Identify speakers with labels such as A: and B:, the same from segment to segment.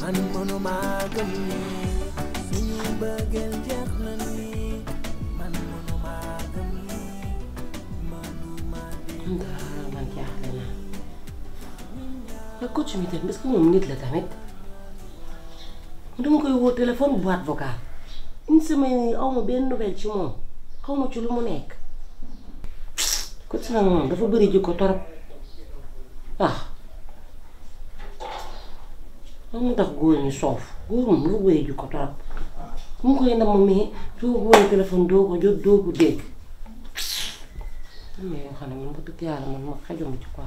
A: man mënuma gëm ni suñu bëggeel jeex na ni man mënuma gëm ni mënuma dégg
B: ah man jaaxle naa mais coach mi tamit est-ce que moom nit la tamit dama koy woo téléphone boîte vocale une semaine yi aw ma benn nouvelle ci moom xaw ma ci lu mu nekk coach nag moom dafa bëri jikko torop ah lan moo tax góor ñi soof góor moom lu wéy ju ko trop mu koy nam mais soo ko wéy téléphone doo ko jot doo ko dégg mais yoo xam ne man bu dëgg yàlla man ma xajuma ci quoi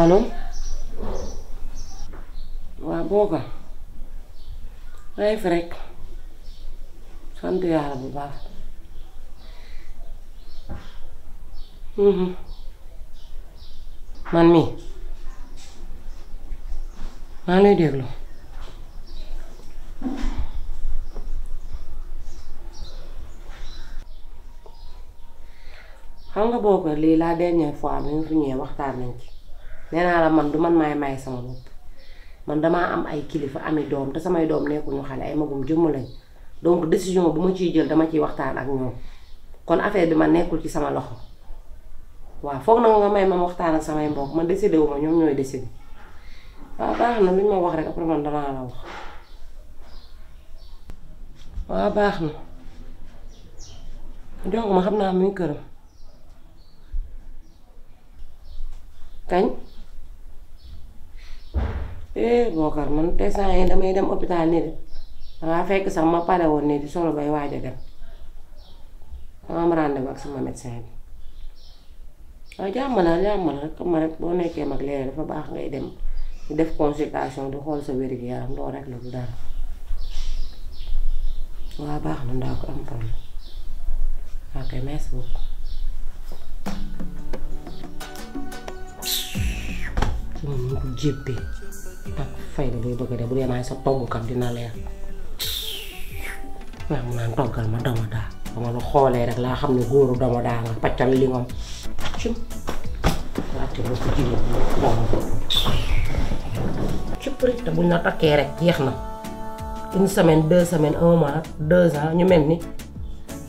B: allo waaw booba ngay fi rek sant yàlla bu baax mhm. man mii maa lay déglu xam nga boo ko lii la dernière fois bi nga fi ñëwee waxtaan nañ ci nee naa la man du man maay may sama bopp man damaa am ay kilifa ami doom te samay doom nekkuñu xale ay magum jëmm lañ donc décision bu ma ciy jël dama ciy waxtaan ak ñoom kon affaire bi ma nekkul ci sama loxo waaw foog na nga may ma waxtaan ak samay mbokk man décidé wu ma ñoom ñooy décidé waaw baax na lu ñu ma wax rek après man danaa la wax waaw baax na. donc ma xam naa muy këram kañ eh bookar man te saa yi damay dem hôpital nii de dangaa fekk sax ma pare woon nii di solo bay waaj a dem dama am rendez-vous ak sama médecin bi waaw jàmm la jàmm la rek ma rek boo nekkee mag léegi dafa baax ngay dem di def consultation di xool sa wér gi yaram doo rek la du dara waaw baax na ndaa ko am problème ok merci beaucoup su ma mën ko jébbee ak fay la buy bëgg a dee bu dee maay sa toggukat dina leer waaw mu naan toggal ma dama daa ba ma la xoolee rek laa xam ne góoru dama daa nga paccal li moom cum laajte ba ko jigéen ñi dama cup rek te buñ la takkee rek jeex na une semaine deux semaines un mois deux ans ñu mel ni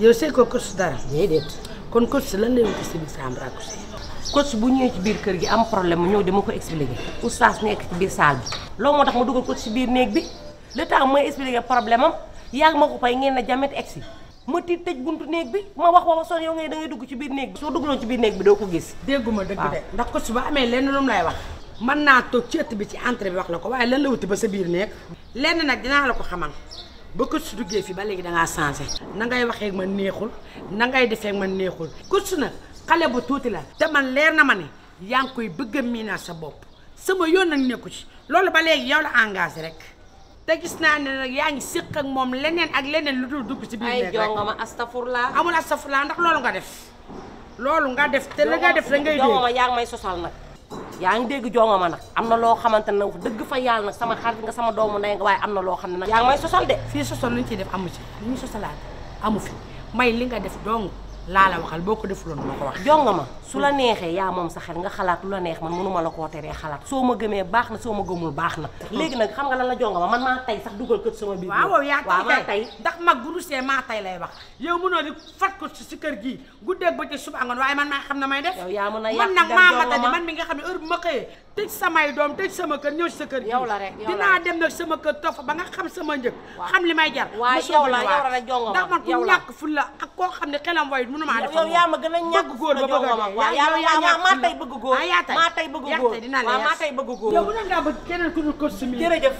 A: yow
C: sëy ko
B: coach dara. déedéet.
C: kon coach lan lay wuti si biir chambre à coucher.
B: coach bu ñëwee ci biir kër gi am problème mu ñëw dama ko expliquer oustaz nekk ci biir salle bi. loolu moo tax ma dugal coach si biir néeg bi le temps mooy expliquer problème am yàgg ma ko fay ngeen na jamet egsi ma tiit tëj buntu néeg bi ma wax wa ma son yow ngay da ngay dugg ci biir néeg bi soo duggaloon ci biir néeg bi doo ko gis.
C: dégguma dëgg de ndax coach ba amee lenn lu mu lay wax. mën naa toog ci ëtt bi ci entrée bi wax la ko waaye lan la wuti ba sa biir néeg. lenn nag dinaa la ko xamal ba kër su duggee fi ba léegi dangaa changé na ngay waxee man neexul na ngay defee man neexul kër su nag xale bu tuuti la te man leer na ma ne yaa ngi koy bëgg a miinaa sa bopp sama yoon nag nekku ci loolu ba léegi yow la engagé rek te gis naa ne nag yaa ngi séq ak moom leneen ak leneen lu dul dugg ci biir
B: ay
C: nekk rek
B: jongo ma astafurlaa
C: amul astafurlaa ndax loolu nga def loolu nga def te li nga def da ngay dégg
B: yaa ngi may sosal nag yaa ngi dégg jongo ma nag am na loo xamante ne wax dëgg fa yàlla nag sama xarit nga sama doomu ndey nga waaye am na loo xam ne nag yaa ngi may sosal de
C: fii sosal lu ñu ciy def amu ci lu ñu sosalaat amu fi may li nga def dong laa la waxal boo ko defuloon ma ko wax
B: jongo ma su la neexee yaa moom sa xel nga xalaat lu la neex man mënuma la koo teree xalaat soo ma gëmee baax na soo ma gëmul baax na léegi nag xam nga lan la jongo ma man maa tey sax dugal kët sama biir
C: waaw yaa
B: tey
C: ndax mag bu rusee maa tey lay wax yow mënoo di fat ko si kër gii guddeeg ba ci suba angoon waaye man maa xam na may def man nag maa matadi man mi nga xam ne heure bu ma xëyee tëj samay doom tëj sama kër ñëw si sa kër
B: yow la rek
C: dinaa dem nag sama kër toog fa ba nga xam sama njëg xam li may jar waaw
B: yow la yow la jongo
C: ndax man ku ñàkk ful la ak koo xam ne xelam way mënu maa def
B: yow yaa ma gën a ñàkk
C: góor ba bëgg a
B: waaw
C: yow
B: yaa maa
C: tey
B: bëgg góor
C: ah, yaa tey
B: maa tey bëgg góor waaw maa tey bëgg góor
C: yow bu ngaa bëgg keneen ku dul ko simi
B: jërëjëf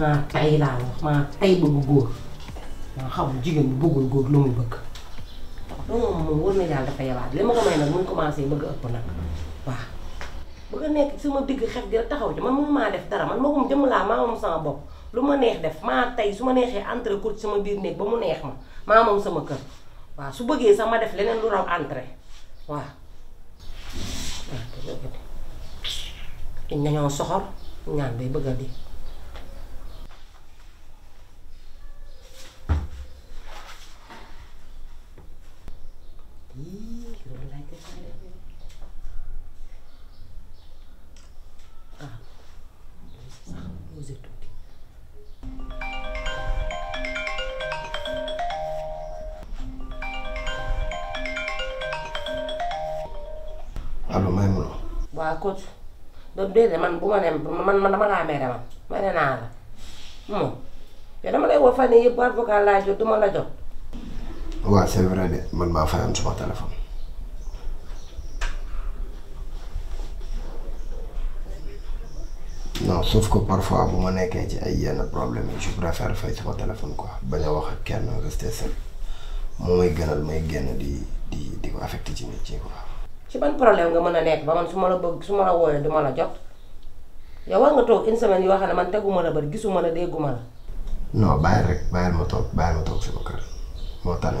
B: maa tay laa wax maa tay bëgg góor maa xam jigéen bu bëggul góor lu muy bëgg loolu moom moom wóor na yàlla dafa yabaat li ma ko may nag mun commencé bëgg ëpp nag waaw bëgg a nekk si ma digg xef gi rek taxaw ci man mënu maa def dara man ma ko jëmm laa maa moom sama bopp lu ma neex def maa tay su ma neexee entre court sama biir néeg ba mu neex ma maa moom sama kër waaw su bëggee sax ma def leneen lu raw entrée waaw iñ nañoo soxor ñaan bay bëgg a di
D: allo may mun
B: waa coach do déedéet man bu ma ne man man dama laa mere man ma ne naa la moom yow dama lay woo fan yii yëpp avocat laa jot du ma la jot
D: waaw c'est vrai de man maa fayoon suma téléphone non sauf que parfois bu ma nekkee ci ay yenn problème yi je préfère fay sama téléphone quoi bañ a wax ak kenn rester seul moo may gënal may génn di di di ko affecté ci nit ci quoi.
B: ci ban problème nga mën a nekk ba man su ma la bëgg su ma la wooyee du ma la jot yow war nga toog une semaine yoo xam ne man teguma la bët gisuma la dégguma la.
D: non bàyyi rek bàyyil ma toog bàyyil ma toog sama kër moo tane.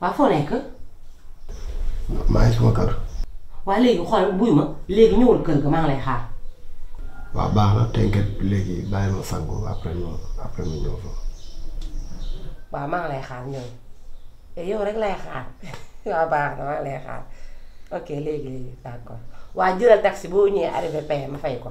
B: waa foo nekk.
D: maa ngi sama kër.
B: waaye léegi xool buy ma léegi ñëwal kër ga maa ngi lay xaar.
D: waaw baax na tënket léegi bàyyi ma sangu après ñu après mu ñëw fa.
B: waaw maa ngi lay xaar ñëw eh, yow rek lay xaar waaw baax na maa ngi lay xaar ok léegi léegi d'accord waa jëlal taxi boo ñëwee arrivé paye ma fay ko.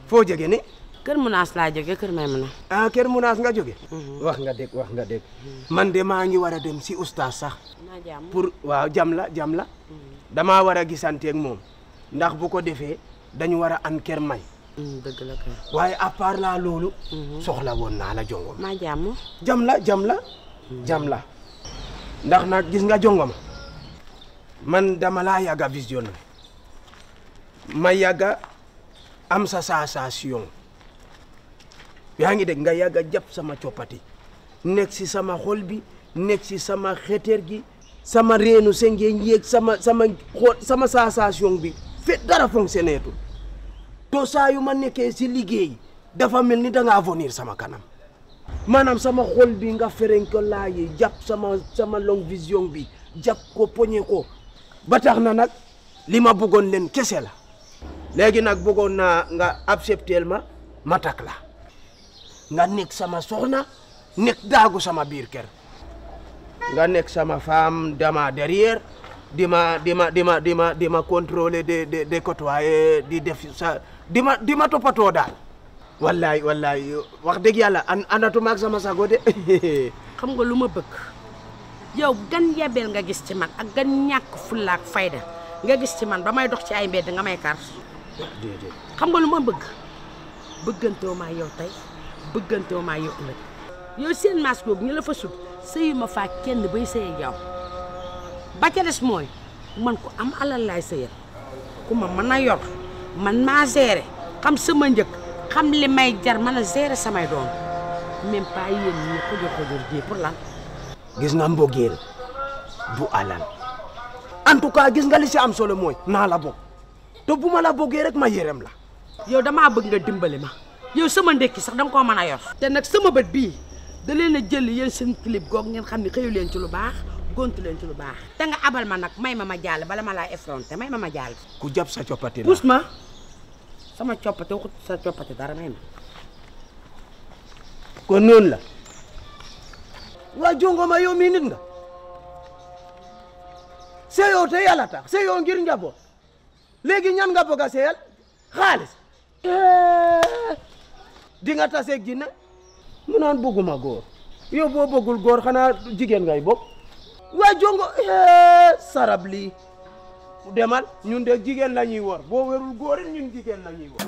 E: foo jóge ni
C: kër munaas laa jóge kër may mun a
E: ah kër munaas nga jóge mhm. wax nga dégg wax nga dégg mhm. man de maa ngi war a dem si oustaz sax pour waaw jam la jam la mhm. damaa war a gisanteeg moom ndax bu ko defee dañu war a am kër may
C: dëgg la kay
E: waaye à part la loolu soxla woon naa la jongom
C: maa jàmm
E: jam la jam la jam la ndax nag gis nga jongom man dama laa yàgga vision ma yàgga am sa sensation yaa ngi dégg nga yàgg a jàpp sama coppati nekk si sama xol bi nekk si sama xeteer gi sama reenu sengeen yéeg sama sama xool sama sensation bi fe dara fonctionné tul to saa yu ma nekkee si liggéey dafa mel ni da nga avenir sama kanam maanaam sama xol bi nga ferenko laa yi jàpp sama sama long vision bi jàpp ko poñe ko ba tax na nag li ma bëggoon leen kese la léegi nag bëggoon naa nga accepter ma ma takk la nga nekk sama soxna nekk daagu sama biir kër nga nekk sama femme dama derrière di ma di ma di ma di ma di ma contrôler de de de côtoyer di def sa di ma di ma toppatoo daal wallaay wallaay wax dëgg yàlla an àndatuma ak sama sago de
C: xam nga lu ma bëgg yow gan yabeel nga gis ci man ak gan ñàkk fulla ak fayda nga gis ci man ba may dox ci ay mbedd nga may kar
E: déedéet
C: xam nga lu ma bëgg bëggantoo maa yow tey bëggantoo maa yow ëllëg yow seen maas googu ñu la fa sut sëyu ma faa kenn bay sëy ak yow ba ca des mooy man ko am alal laay sëyal ku ma mën a yor man maa gérer xam sama njëkk xam li may jar mën a gérer samay doom même pas yéen ñi ko jor ko jor jee pour lan
E: gis nga mbogeel du alal en tout cas gis nga li si am solo mooy naa la bokk te bu ma la bëggee rek ma yërëm la
C: yow damaa bëgg nga dimbali ma yow sama ndekki sax danga koo mën a yor te nag sama bët bii da leen a jël yéen seen clip goog ngeen xam ne xëyu leen ci lu baax gontu leen ci lu baax te nga abal ma nag may ma ma jàll bala ma laa effronté may ma ma jàll
E: ku jàpp sa coppati la
C: puus ma sama coppate waxut sa coppate dara may ma
E: kon noonu la waa jongo ma yow mii nit nga seyoo te yàlla tax seyoo ngir njaboot léegi ñan nga bëgg a seeyal xaalis eh. di nga tase jinne mu naan bëgguma góor yow boo bëggul góor xanaa jigéen ngay bopp waa jongo eh, sarab lii demal ñun de jigéen la ñuy wor boo wérul góor ñun jigéen la ñuy wor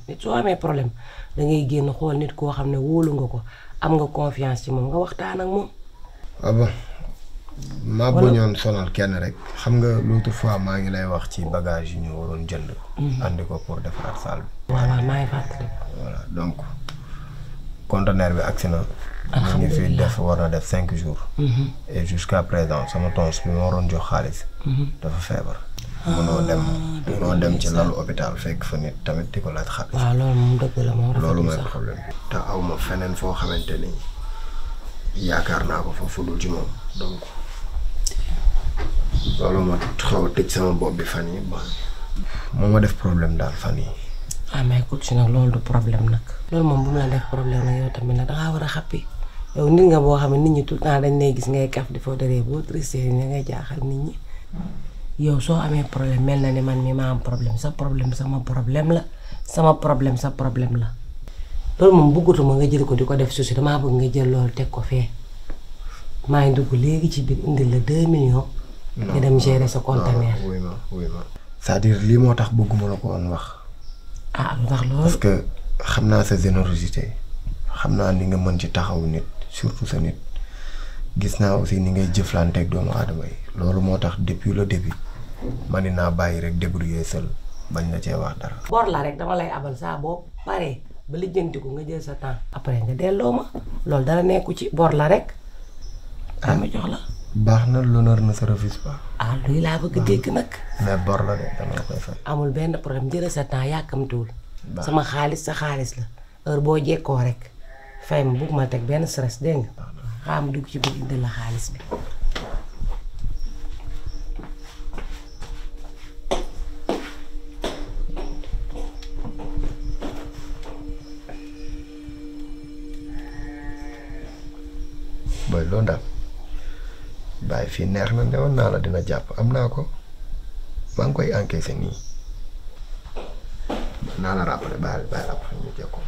B: nit soo amee problème da ngay génn xool nit koo xam ne wóolu nga ko am nga confiance ci moom nga waxtaan ak moom.
D: ah bon maa bañoon sonal kenn rek xam nga l'autre fois maa ngi lay wax ci bagage yu ñu waroon jënd. andi ko pour defaraat salle bi.
B: voilà maa ngi fàttali.
D: voilà donc. conteneur bi agsi na. mu ngi fi def war na def cinq jours. Mhm. et jusqu'à présent sama tons bi ma waroon jox xaalis. Mhm. dafa feebar. Ah, mënoo dem mënoo dem ci lalu hôpital fekk fa nit tamit di ko laaj xaalis.
B: waaw loolu moom dëgg la moom
D: loolu mooy problème bi. te aw ma feneen foo xamante ni yaakaar naa ko fa fudul ci moom donc. loolu ma xaw a tëj sama bopp bi fan yi bon moo ma def problème daal fan yi
B: ah mais écoute si nag loolu du problème nag. loolu moom bu ma la def problème nag yow tamit nag dangaa war a xàppi yow nit nga boo xam ne nit ñi tout le temps dañ lay gis ngay kaf di foo dëree boo triste yi ngay jaaxal nit ñi yow soo amee problème mel na ni man mi ma am problème sa problème sama problème la sama problème sa problème la loolu moom bëggatuma nga jël ko di ko def souci damaa bëgg nga jël loolu teg ko fee maa ngi dugg léegi ci biir indi la deux millions. nga dem gérer sa conteneur.
D: wuy ma wuy ma c'est-à-dire lii moo tax bëgguma la ko woon wax.
B: ah lu tax loolu.
D: parce que xam naa sa générosité xam naa ni nga mën ci taxaw nit surtout sa nit gis naa aussi ni ngay jëflanteeg doomu aadama yi loolu moo tax depuis le début ma ni naa bàyyi rek débrouiller seul bañ la cee wax dara.
B: bor la rek dama lay abal saa boobu. pare ba lijjanti ko nga jël sa temps après nga delloo ma loolu dara nekku ci bor la rek ah ma jox la
D: baax na l'honneur ne se refuse pas
B: ah luy laa bëgg dégg nag
D: mais bor la de dama la koy fay
B: amul benn problème jëlal sa temps yàkkamtiwul Baax. sama xaalis sa xaalis la heure boo jekkoo rek fay ma bugg ma teg benn stress dégg nga xaam dugg ci biir indil la xaalis bi
D: booy loo ndam bàyyi fii neex na ne woon naa la dina jàpp am naa ko maa ngi koy encaissé nii naa la rappelé bàyyi bàyyi rappelé ñu
B: jëkkoon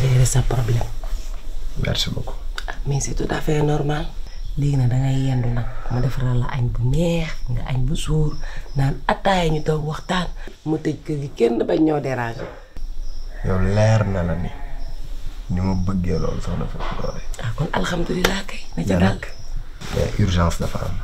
B: gérer sa problème.
D: merci beaucoup.
B: Ah, mais c'est tout à fait normal. léegi nag da ngay yendu nag ma defaral la añ bu neex nga añ bu suur naan attaaya ñu toog waxtaan. mu tëj kër gi kenn bañ ñoo déranger.
D: yow leer na la ni ni ma bëggee loolu sax dafa doole.
B: ah kon alhamdulilah kay. na ca
D: dàkk mais urgence dafa am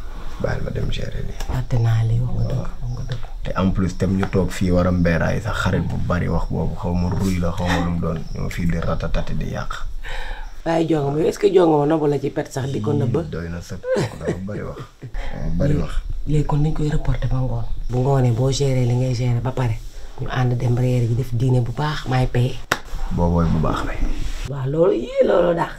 D: baal ma dem gérer lii.
B: fàtte naa lii wax nga dëgg wax nga dëgg.
D: te en plus tam ñu toog fii war a mbeeraay sax xarit bu bari wax boobu xaw ma ruy la xaw ma lu mu doon ñoo fii di ratatati di yàq.
B: waaye jongo ma est-ce que jongo ma nobu la ci pet sax di ko nëbb.
D: doy na sëkk kooku dafa bari wax. bari wax.
B: léegi kon dañ koy reporter ba ngoon. bu ngoonee boo gérer li ngay gérer ba pare ñu ànd dem reer ji def diine bu baax maay paye.
D: boobooy bu baax la.
B: waaw loolu yii loolu dàq.